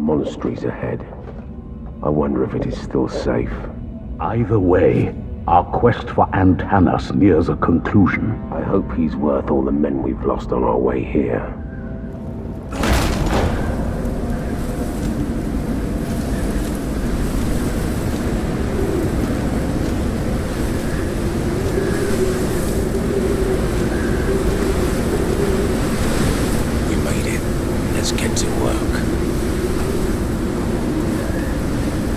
The monastery's ahead. I wonder if it is still safe. Either way, our quest for Antanas nears a conclusion. I hope he's worth all the men we've lost on our way here. We made it. Let's get to work.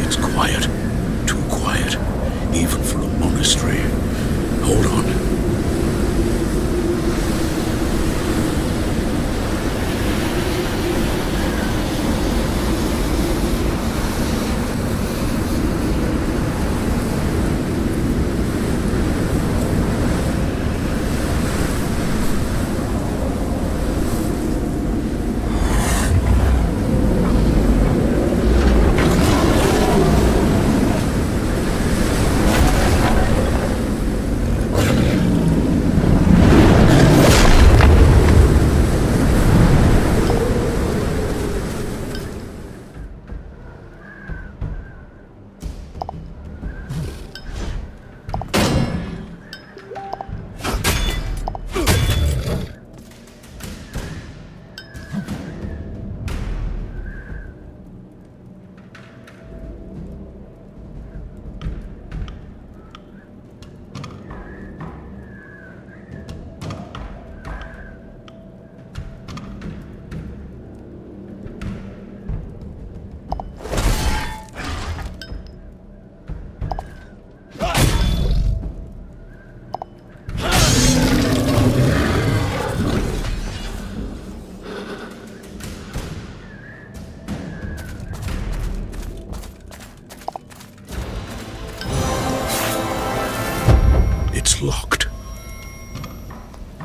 It's quiet. Too quiet. Even for a monastery. Hold on.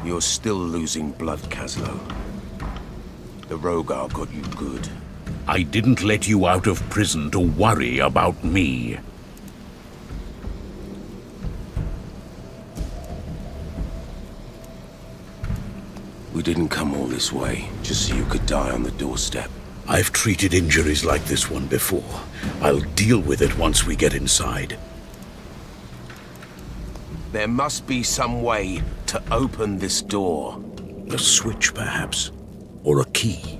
You're still losing blood, Kaslo. The Rhogar got you good. I didn't let you out of prison to worry about me. We didn't come all this way just so you could die on the doorstep. I've treated injuries like this one before. I'll deal with it once we get inside. There must be some way to open this door. A switch, perhaps. Or a key.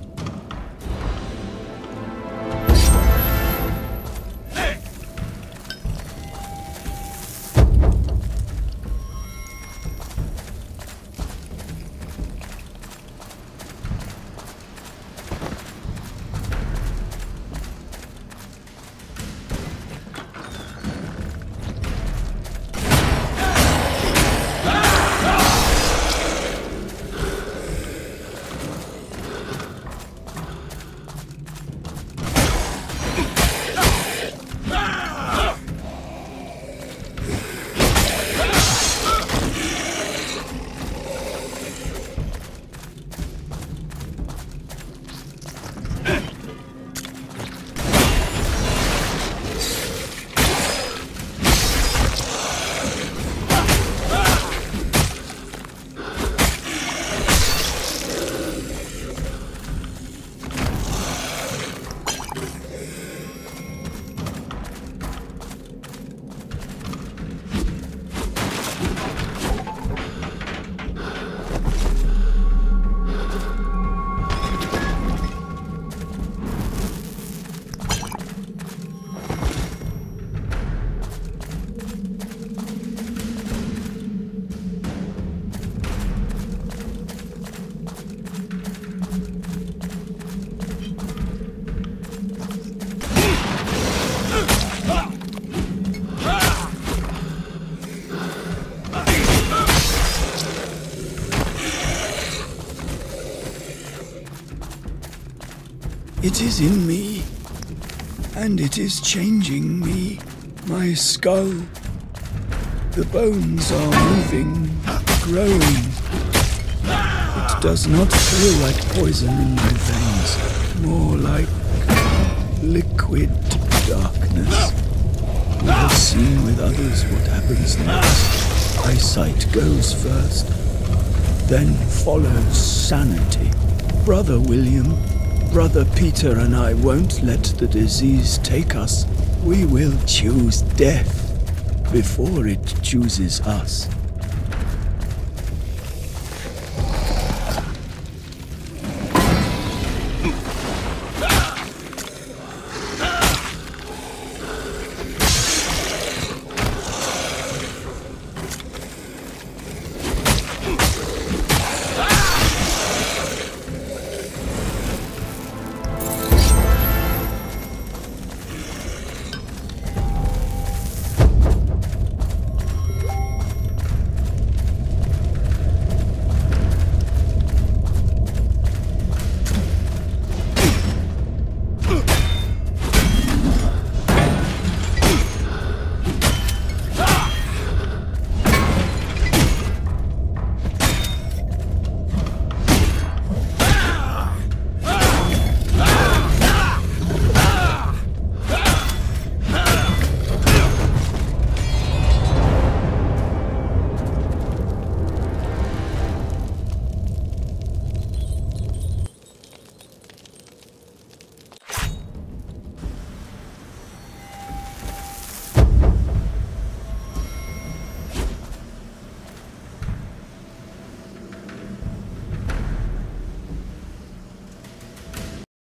It is in me, and it is changing me. My skull. The bones are moving, growing. It does not feel like poison in my veins, more like liquid darkness. We have seen with others what happens next. Eyesight goes first, then follows sanity. Brother William, Brother Peter and I won't let the disease take us. We will choose death before it chooses us.